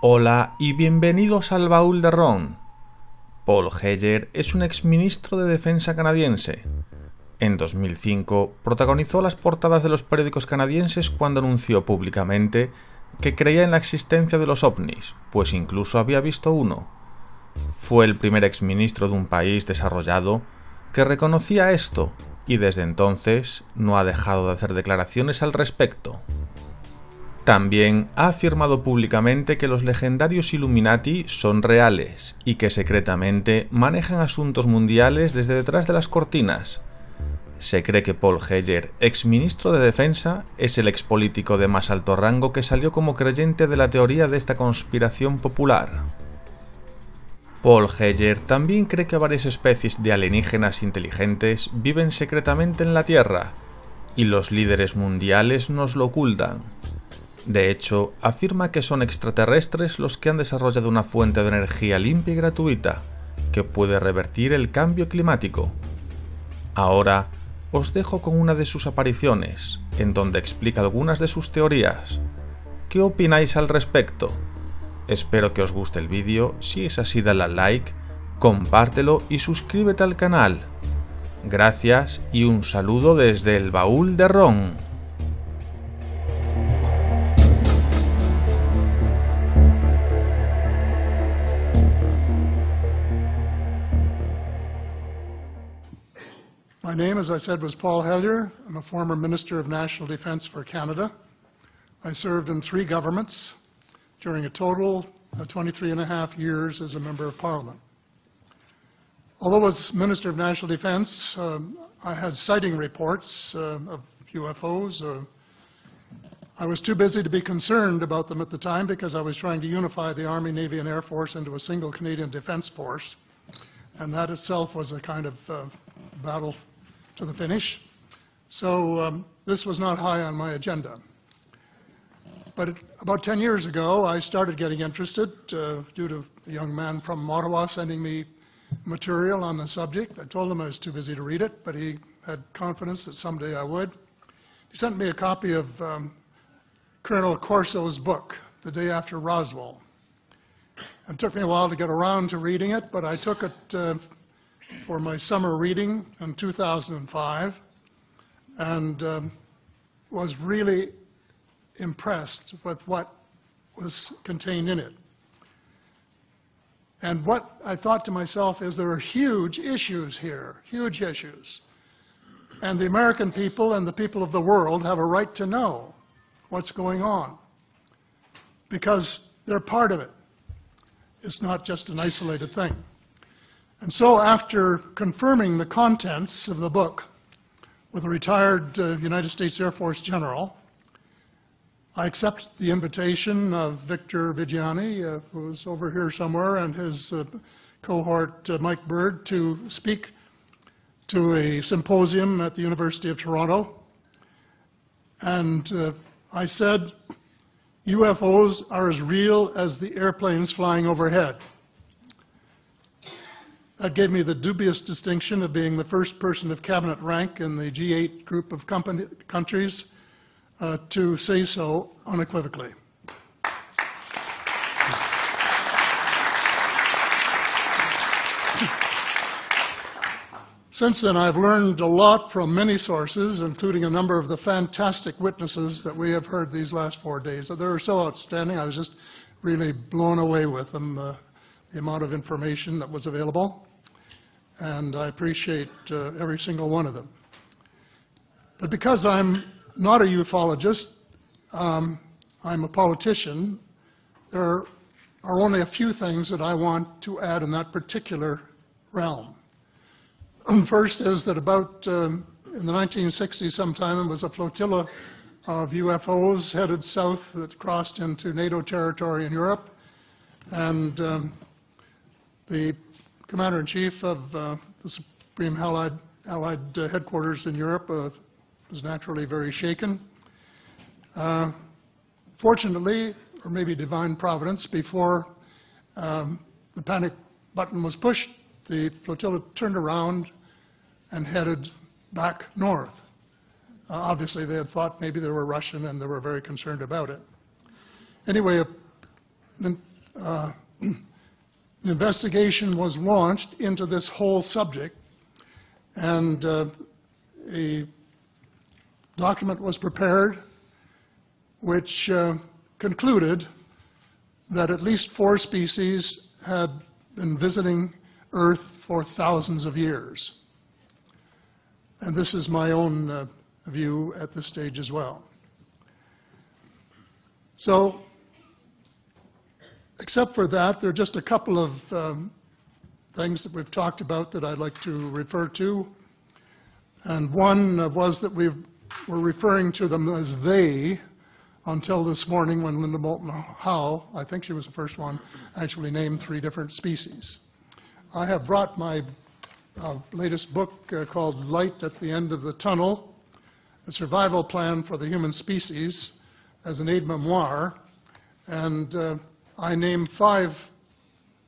Hola y bienvenidos al Baúl de Ron. Paul Heyer es un exministro de Defensa canadiense. En 2005 protagonizó las portadas de los periódicos canadienses cuando anunció públicamente que creía en la existencia de los ovnis, pues incluso había visto uno. Fue el primer exministro de un país desarrollado que reconocía esto y desde entonces no ha dejado de hacer declaraciones al respecto. También ha afirmado públicamente que los legendarios Illuminati son reales y que secretamente manejan asuntos mundiales desde detrás de las cortinas. Se cree que Paul Heyer, exministro de Defensa, es el expolítico de más alto rango que salió como creyente de la teoría de esta conspiración popular. Paul Heyer también cree que varias especies de alienígenas inteligentes viven secretamente en la Tierra, y los líderes mundiales nos lo ocultan. De hecho, afirma que son extraterrestres los que han desarrollado una fuente de energía limpia y gratuita, que puede revertir el cambio climático. Ahora, os dejo con una de sus apariciones, en donde explica algunas de sus teorías. ¿Qué opináis al respecto? Espero que os guste el vídeo, si es así dale al like, compártelo y suscríbete al canal. Gracias y un saludo desde el baúl de Ron. My name, as I said, was Paul Hellyer. I'm a former Minister of National Defence for Canada. I served in three governments during a total of 23 and a half years as a Member of Parliament. Although as Minister of National Defence, um, I had sighting reports uh, of UFOs. Uh, I was too busy to be concerned about them at the time because I was trying to unify the Army, Navy, and Air Force into a single Canadian Defence Force. And that itself was a kind of uh, battle to the finish. So um, this was not high on my agenda. But about 10 years ago, I started getting interested uh, due to a young man from Ottawa sending me material on the subject. I told him I was too busy to read it, but he had confidence that someday I would. He sent me a copy of um, Colonel Corso's book, The Day After Roswell. And it took me a while to get around to reading it, but I took it uh, for my summer reading in 2005 and um, was really impressed with what was contained in it. And what I thought to myself is there are huge issues here, huge issues. And the American people and the people of the world have a right to know what's going on because they're part of it. It's not just an isolated thing. And so after confirming the contents of the book with a retired uh, United States Air Force general, I accept the invitation of Victor Viggiani, uh, who's over here somewhere, and his uh, cohort uh, Mike Bird to speak to a symposium at the University of Toronto. And uh, I said, UFOs are as real as the airplanes flying overhead. That gave me the dubious distinction of being the first person of cabinet rank in the G8 group of company, countries uh, to say so unequivocally. Since then, I've learned a lot from many sources, including a number of the fantastic witnesses that we have heard these last four days. They were so outstanding, I was just really blown away with them, uh, the amount of information that was available. And I appreciate uh, every single one of them. But because I'm not a ufologist. Um, I'm a politician. There are only a few things that I want to add in that particular realm. First is that about um, in the 1960s sometime, it was a flotilla of UFOs headed south that crossed into NATO territory in Europe. And um, the commander-in-chief of uh, the Supreme Allied, Allied uh, headquarters in Europe, uh, was naturally very shaken. Uh, fortunately, or maybe divine providence, before um, the panic button was pushed, the flotilla turned around and headed back north. Uh, Obviously, they had thought maybe they were Russian, and they were very concerned about it. Anyway, an uh, investigation was launched into this whole subject, and uh, a document was prepared which uh, concluded that at least four species had been visiting Earth for thousands of years. And this is my own uh, view at this stage as well. So, except for that, there are just a couple of um, things that we've talked about that I'd like to refer to. And one was that we were referring to them as they until this morning when Linda Moulton Howe, I think she was the first one, actually named three different species. I have brought my uh, latest book uh, called Light at the End of the Tunnel, a survival plan for the human species as an aid memoir. And uh, I name five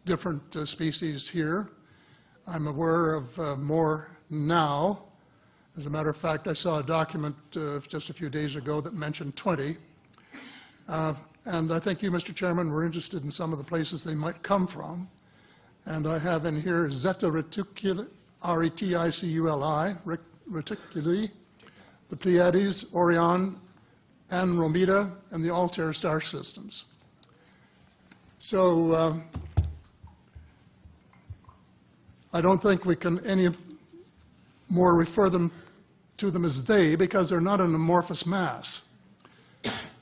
different uh, species here. I'm aware of uh, more now. As a matter of fact, I saw a document uh, just a few days ago that mentioned 20. Uh, And I think you, Mr. Chairman, were interested in some of the places they might come from. And I have in here Zeta reticuli, R-E-T-I-C-U-L-I, reticuli, the Pleiades, Orion, Andromeda, and the Altair star systems. So uh, I don't think we can any more refer them to them as they because they're not an amorphous mass.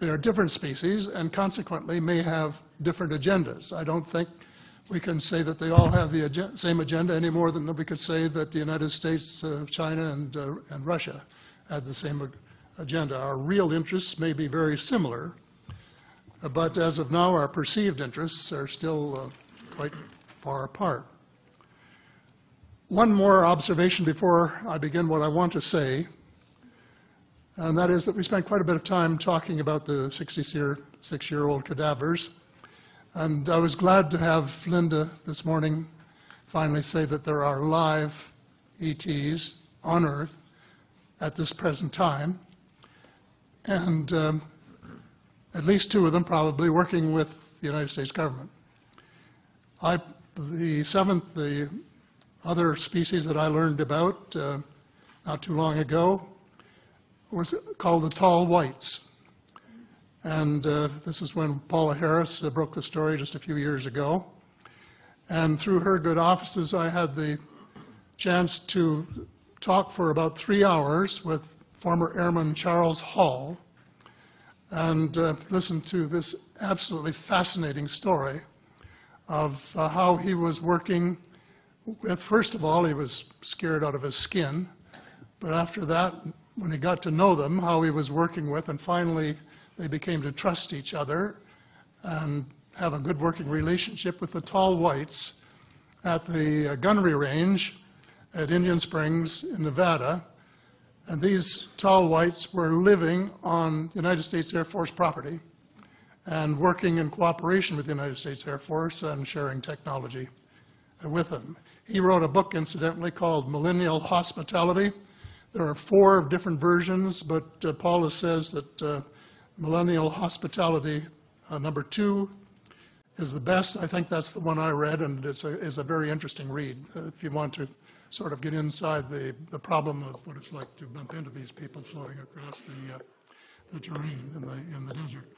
They are different species and consequently may have different agendas. I don't think we can say that they all have the agen- same agenda any more than we could say that the United States, uh, China, and, uh, and Russia had the same ag- agenda. Our real interests may be very similar, but as of now, our perceived interests are still uh, quite far apart. One more observation before I begin what I want to say, and that is that we spent quite a bit of time talking about the 66-year-old cadavers. And I was glad to have Linda this morning finally say that there are live ETs on Earth at this present time, and um, at least two of them probably working with the United States government. I, the seventh, the other species that I learned about uh, not too long ago was called the tall whites. And uh, this is when Paola Harris uh, broke the story just a few years ago. And through her good offices, I had the chance to talk for about three hours with former Airman Charles Hall and uh, listen to this absolutely fascinating story of uh, how he was working first of all, he was scared out of his skin, but after that, when he got to know them, how he was working with, and finally they became to trust each other and have a good working relationship with the tall whites at the gunnery range at Indian Springs in Nevada. And these tall whites were living on United States Air Force property and working in cooperation with the United States Air Force and sharing technology with him. He wrote a book, incidentally, called Millennial Hospitality. There are four different versions, but uh, Paula says that uh, Millennial Hospitality, uh, number two, is the best. I think that's the one I read, and it's a, is a very interesting read uh, if you want to sort of get inside the, the problem of what it's like to bump into these people floating across the, uh, the terrain in the, in the desert.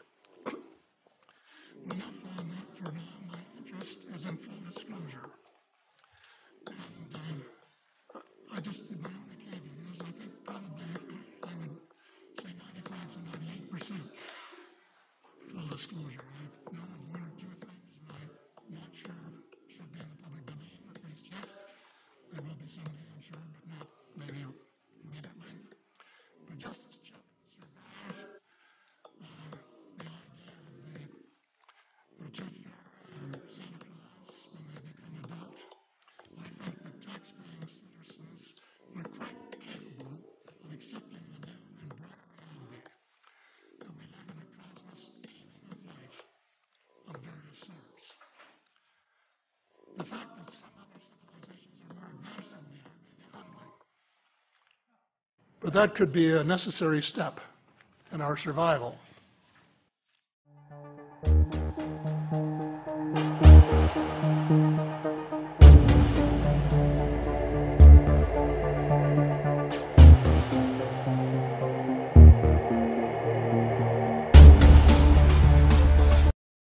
But that could be a necessary step in our survival. Thank you.